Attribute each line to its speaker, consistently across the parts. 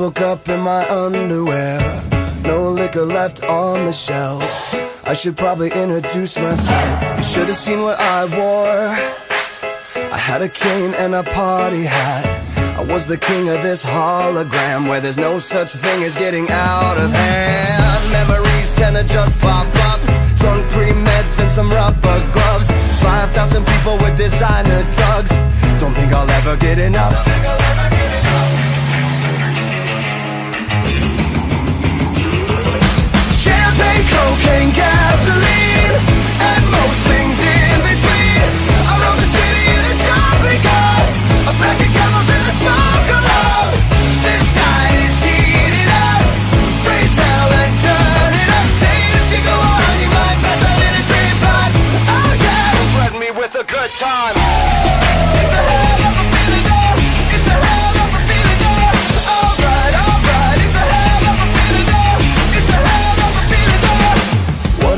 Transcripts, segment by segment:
Speaker 1: woke up in my underwear. No liquor left on the shelf. I should probably introduce myself. You should have seen what I wore. I had a cane and a party hat. I was the king of this hologram where there's no such thing as getting out of hand. Memories tend to just pop up. Drunk pre-meds and some rubber gloves. 5,000 people with designer drugs. Think I'll ever get enough.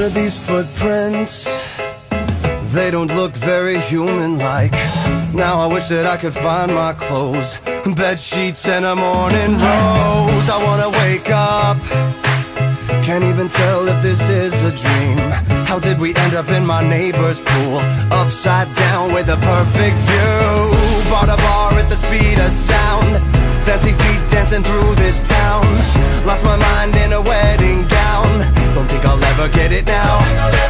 Speaker 1: Are these footprints? They don't look very human-like. Now I wish that I could find my clothes, bed sheets, and a morning rose. I wanna wake up. Can't even tell if this is a dream. How did we end up in my neighbor's pool? Upside down with a perfect view. Bought a bar at the speed of sound. Get it now.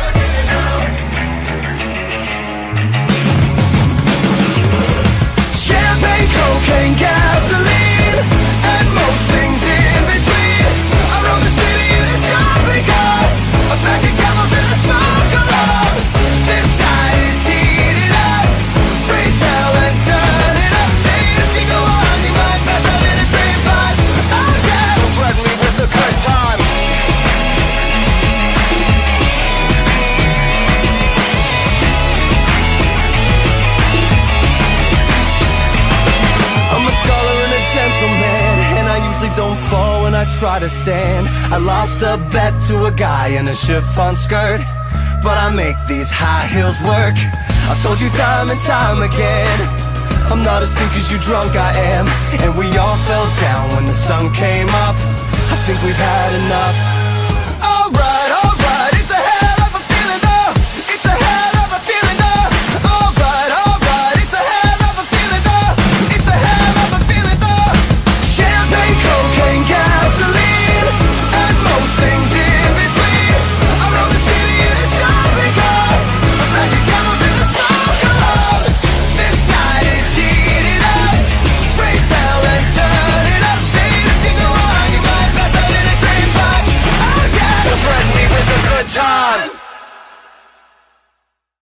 Speaker 1: I try to stand. I lost a bet to a guy in a chiffon skirt, but I make these high heels work. I've told you time and time again, I'm not as think as you drunk I am, and we all fell down when the sun came up. I think we've had enough.